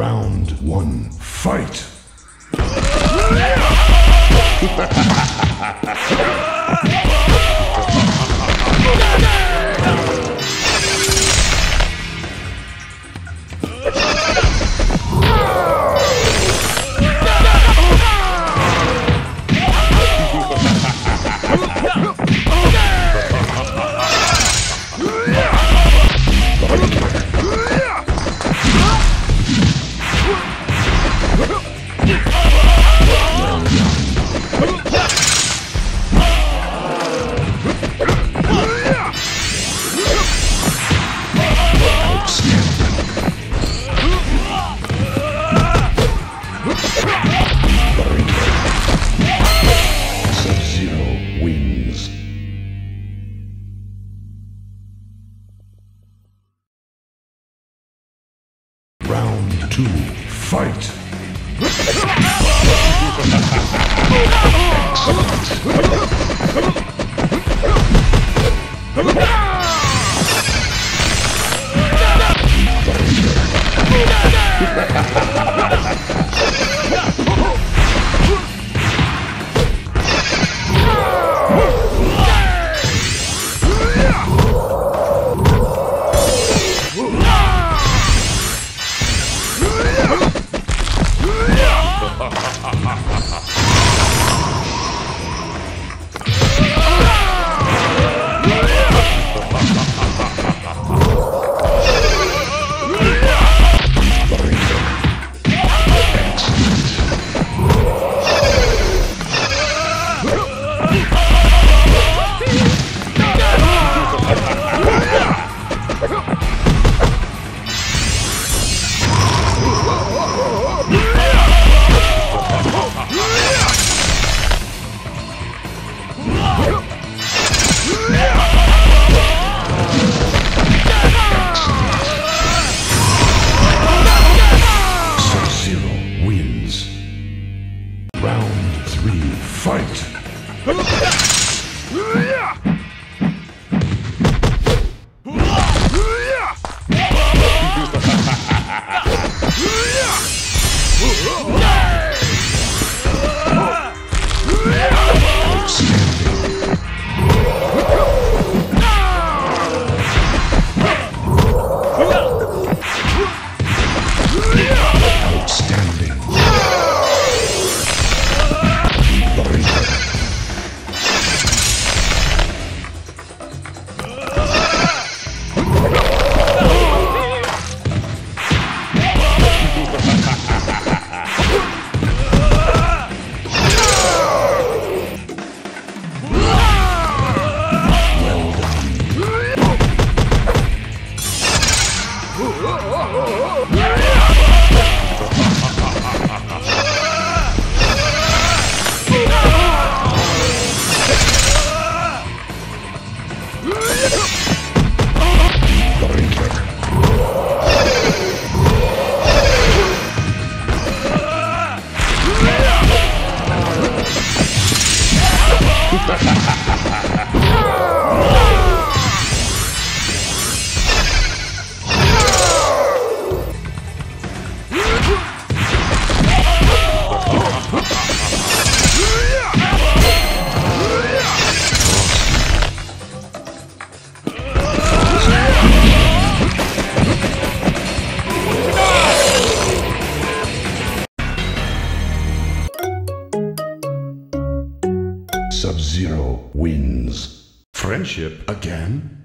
Round one, fight! two, fight! Sub-Zero wins. Round three, fight! wins. Friendship again?